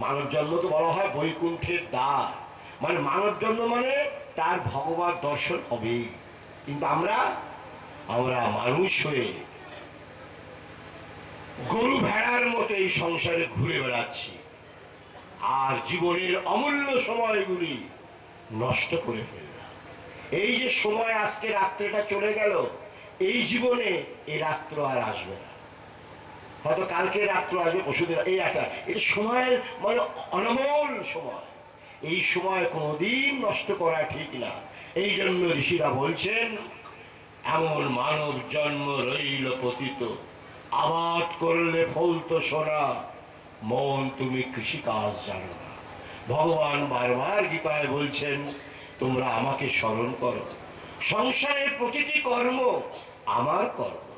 মানব জন্মকে বলা হয় বৈকুণ্ঠের দ্বার। মানে মানব জন্ম মানে তার ভগবান দর্শন হবে। কিন্তু আমরা আমরা মানুষ হয়ে গরু ভেড়ার মতো এই সংসারে ঘুরে বেড়াচ্ছি। আর জীবনের অমূল্য সময়গুলি নষ্ট করে ফেললাম। এই যে সময় আজকে রাত্রেটা চলে গেল, এই জীবনে এই রাত্র আর আসবে না। হয়তো কালকে রাত্র আসবে পশুদের এই একটা এটা সময়ের মানে অনমোল সময়। এই সময় কোনোদিন নষ্ট করা ঠিক না। এই জন্য ঋষিরা বলছেন, এমন মানব জন্ম রইল পতিত। আবাদ করলে ফলতো সোনা। মন তুমি কৃষিকাজ জানো না। ভগবান বারবার গীতায় বলছেন, তোমরা আমাকে স্মরণ করো। সংসারের প্রতিটি কর্ম আমার কর্ম।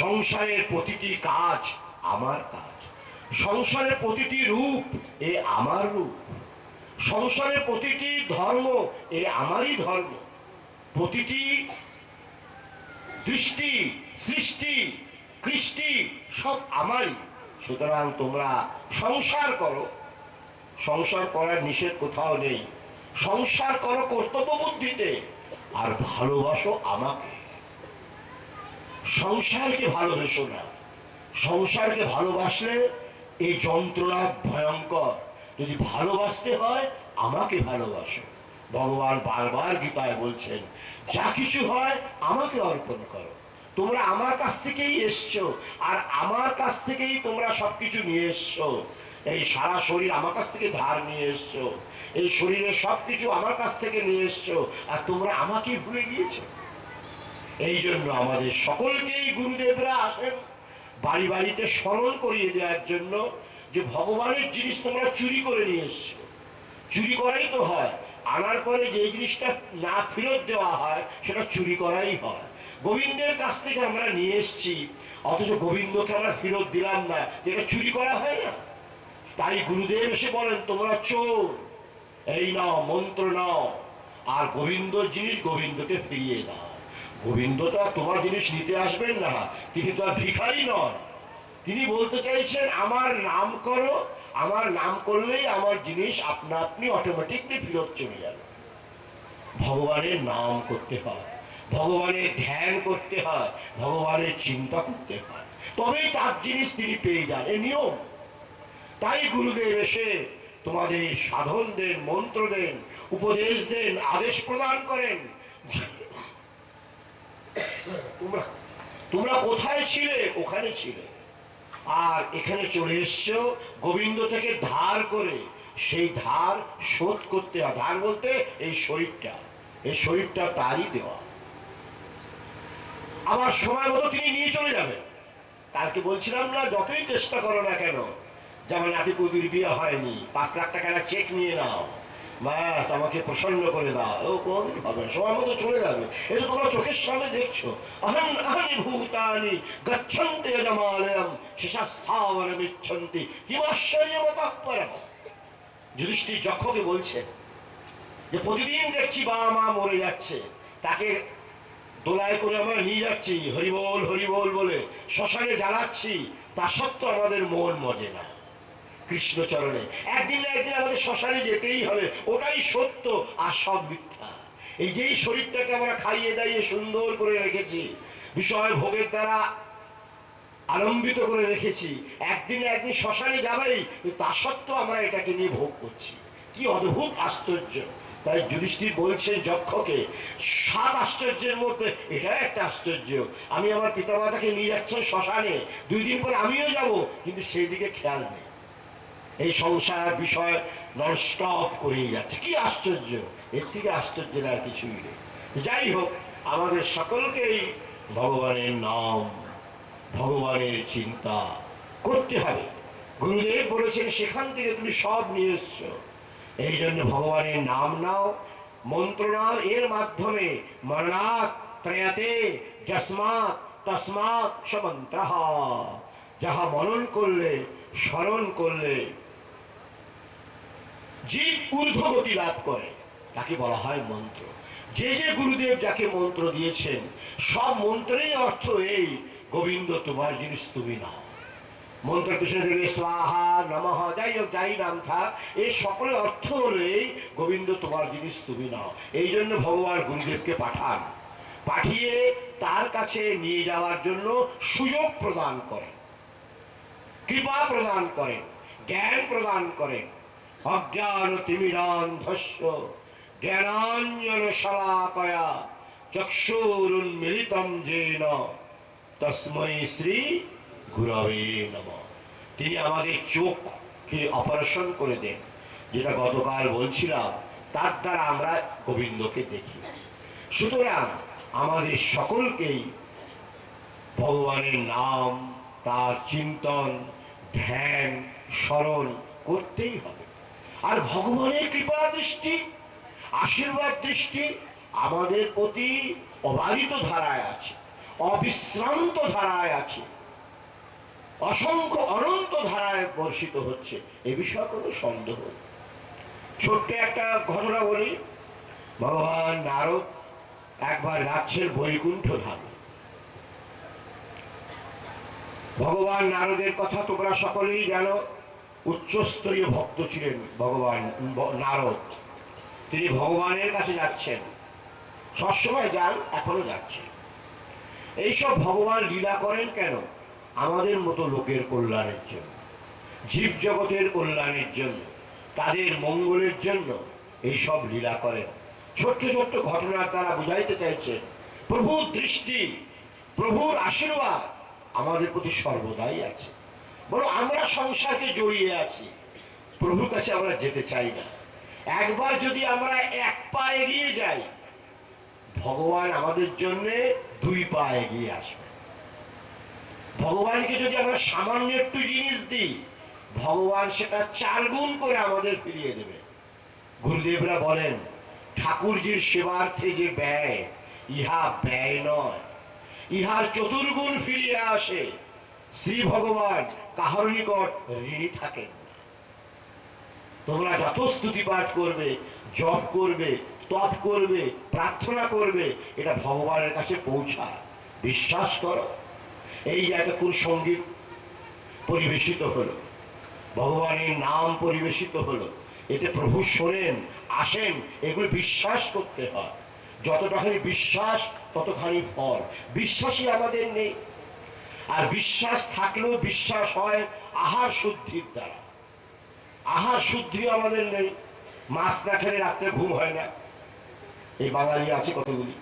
সংসারের প্রতিটি কাজ আমার কাজ। সংসারের প্রতিটি রূপ এ আমার রূপ। সংসারের প্রতিটি ধর্ম এ আমারই ধর্ম। প্রতিটি দৃষ্টি, সৃষ্টি, কৃষ্টি সব আমারই। সুতরাং তোমরা সংসার করো। সংসার করার নিষেধ কোথাও নেই। সংসার করো কর্তব্য বুদ্ধিতে আর ভালোবাসো আমাকে। সংসারকে ভালোবেসো না। সংসারকে ভালোবাসলে এই যন্ত্রণা ভয়ঙ্কর। যদি ভালোবাসতে হয়, আমাকে ভালোবাসো। ভগবান বারবার গীতায় বলছেন, যা কিছু হয়, আমাকে অর্পণ করো। তোমরা আমার কাছ থেকেই এসছো, আর আমার কাছ থেকেই তোমরা সবকিছু নিয়ে এসছো। এই সারা শরীর আমার কাছ থেকে ধার নিয়ে এসছো। এই শরীরের সবকিছু আমার কাছ থেকে নিয়ে এসছো, আর তোমরা আমাকেই ভুলে গিয়েছো। এই জন্য আমাদের সকলকেই গুরুদেবরা আসেন, বাড়ি বাড়িতে স্মরণ করিয়ে দেওয়ার জন্য যে ভগবানের জিনিস তোমরা চুরি করে নিয়ে এসছো। চুরি করাই তো হয়, আনার পরে যে জিনিসটা না ফেরত দেওয়া হয়, সেটা চুরি করাই হয়। গোবিন্দের কাছ থেকে আমরা নিয়ে এসছি, অথচ গোবিন্দকে আমরা ফেরত দিলাম না, যেটা চুরি করা হয় না। তাই গুরুদেব এসে বলেন, তোমরা চোর, এই নাও, মন্ত্র নাও, আর গোবিন্দর জিনিস গোবিন্দকে ফিরিয়ে দাও। গোবিন্দ তো আর তোমার জিনিস নিতে আসবেন না, তিনি তো আর ভিখারি নন। তিনি বলতে চাইছেন, আমার নাম করো, আমার নাম করলেই আমার জিনিস আপনা আপনি অটোমেটিকলি ফেরত চলে যাবে। ভগবানের নাম করতে হয়, ভগবানের ধ্যান করতে হয়, ভগবানের চিন্তা করতে হয়। তবেই তার জিনিস তিনি পেয়ে যান, এ নিয়ম। তাই গুরুদেব এসে তোমাদের সাধন দেন মন্ত্র দেন উপদেশ দেন, আদেশ প্রদান করেন তোমরা তোমরা কোথায় ছিলে? ওখানে ছিলে। আর এখানে চলে এসছো গোবিন্দ থেকে ধার করে। সেই ধার শোধ করতে হয় ধার বলতে এই শরীরটা এই শরীরটা তারই দেওয়া। আবার সময় মতো তিনি নিয়ে চলে যাবেন। কালকে বলছিলাম না, যতই চেষ্টা করো না কেন, যেমন নাতিপুতির বিয়ে হয়নি, পাঁচ লাখ টাকার চেক নিয়ে নাও। ব্যাস, আমাকে প্রসন্ন করে দাও। কোন? হবে সময় মতো চলে যাবে। এটা তোমরা চোখের সামনে দেখছ ভূতানি গচ্ছন্তে যুধিষ্ঠির যক্ষকে বলছেন যে, প্রতিদিন দেখছি বাবা মা মরে যাচ্ছে। তাকে দোলায় করে আমরা নিয়ে যাচ্ছি। হরিবোল হরিবোল বলে শ্মশানে জ্বালাচ্ছি। তা সত্ত্বেও আমাদের মন মজে না। কৃষ্ণচরণে। একদিন না একদিন আমাদের শ্মশানে যেতেই হবে, ওটাই সত্য আর সব মিথ্যা। এই যেই শরীরটাকে আমরা খাইয়ে দাইয়ে সুন্দর করে রেখেছি, বিষয় ভোগের দ্বারা আলম্বিত করে রেখেছি, একদিন একদিন শ্মশানে যাবেই তা সত্ত্বেও আমরা এটাকে নিয়ে ভোগ করছি। কি অদ্ভুত আশ্চর্য। তাই যুধিষ্ঠির বলছেন যক্ষকে, সাত আশ্চর্যের মধ্যে এটা একটা আশ্চর্য। আমি আমার পিতামাতাকে নিয়ে যাচ্ছেন শ্মশানে, দুই দিন পর আমিও যাব, কিন্তু সেই দিকে খেয়াল নেই। এই সংসার বিষয় ননস্টপ করেই যাচ্ছে। কি আশ্চর্য! এর থেকে আশ্চর্যের আর কিছুই নেই। যাই হোক, আমাদের সকলকেই ভগবানের নাম, ভগবানের চিন্তা করতে হবে। গুরুদেব বলেছেন, সেখান থেকে তুমি সব নিয়ে এসছো। এই জন্য ভগবানের নাম নাও, মন্ত্র নাও, এর মাধ্যমে মরণাৎ ত্রয়াতে যস্মাৎ তসমাৎ সমন্ত্র যাহা মনন করলে, স্মরণ করলে জীব ঊর্ধ্বগতি লাভ করে। তাকে বলা হয় মন্ত্র। যে যে গুরুদেব যাকে মন্ত্র দিয়েছেন, সব মন্ত্রের অর্থ এই, গোবিন্দ তোমার জিনিস তুমি নাও। মন্ত্র পিছনে দেবে স্বাহা, নমঃ, যাই হোক, যাই নাম থাক এই সকলের অর্থ হলেই গোবিন্দ তোমার জিনিস তুমি নাও। এই জন্য ভগবান গুরুদেবকে পাঠান। পাঠিয়ে তার কাছে নিয়ে যাওয়ার জন্য সুযোগ প্রদান করেন। কৃপা প্রদান করেন। জ্ঞান প্রদান করেন। অজ্ঞান তিমিরান্ধস্য জ্ঞানাঞ্জন শলাকয়া চক্ষুরুন্মিলিতম যেন। তস্মৈ শ্রী গুরবে নম। তিনি আমাদের চোখকে অপারেশন করে দেন। যেটা গতকাল বলছিলাম, তার দ্বারা আমরা গোবিন্দকে দেখি। সুতরাং আমাদের সকলকেই ভগবানের নাম, তার চিন্তন, ধ্যান, স্মরণ করতেই হবে। আর ভগবানের কৃপা দৃষ্টি, আশীর্বাদ দৃষ্টি আমাদের প্রতি অবাধিত ধারায় আছে, অবিশ্রান্ত ধারায় আছে, অসংখ্য অনন্ত ধারায় বর্ষিত হচ্ছে। এ বিষয়ে কোনো সন্দেহ ছোট্ট একটা ঘটনা বলি। ভগবান নারদ একবার রাজ্যের বৈকুণ্ঠ ধামে। ভগবান নারদের কথা তোমরা সকলেই জানো। উচ্চস্তরীয় ভক্ত ছিলেন ভগবান নারদ। তিনি ভগবানের কাছে যাচ্ছেন। সবসময় যান, এখনও যাচ্ছেন এইসব ভগবান লীলা করেন কেন? আমাদের মতো লোকের কল্যাণের জন্য জীব জগতের কল্যাণের জন্য, তাদের মঙ্গলের জন্য এইসব লীলা করেন। ছোট্ট ছোট্ট ঘটনা তারা বুঝাইতে চাইছেন, প্রভুর দৃষ্টি, প্রভুর আশীর্বাদ আমাদের প্রতি সর্বদাই আছে। বলো, আমরা সংসারকে জড়িয়ে আছি। প্রভুর কাছে আমরা যেতে চাই না। একবার যদি আমরা এক পা এগিয়ে যাই, ভগবান আমাদের জন্য দুই পা এগিয়ে আসবে। ভগবানকে যদি আমরা সামান্য একটু জিনিস দিই, ভগবান সেটা চার গুণ করে আমাদের ফিরিয়ে দেবে। গুরুদেবরা বলেন, ঠাকুরজির সেবার্থে যে ব্যয়, ইহা ব্যয় নয়। ইহার চতুর্গুণ ফিরিয়ে আসে শ্রী ভগবান। কাহার নিকট ঋণী থাকেন না। তোমরা যত স্তুতি পাঠ করবে, জপ করবে, তপ করবে, প্রার্থনা করবে, এটা ভগবানের কাছে পৌঁছায়। বিশ্বাস করো, এই এতক্ষণ সংগীত পরিবেশিত হলো, ভগবানের নাম পরিবেশিত হলো, এতে প্রভু শোনেন, আসেন, এগুলো বিশ্বাস করতে হয়। যতটাখানি বিশ্বাস, ততখানি ফল। বিশ্বাসই আমাদের নেই। আর বিশ্বাস থাকলেও বিশ্বাস হয় আহার শুদ্ধির দ্বারা। আহার শুদ্ধি আমাদের নেই। মাছ না খেলে রাত্রে ঘুম হয় না। এই বাঙালি আছে কতগুলি?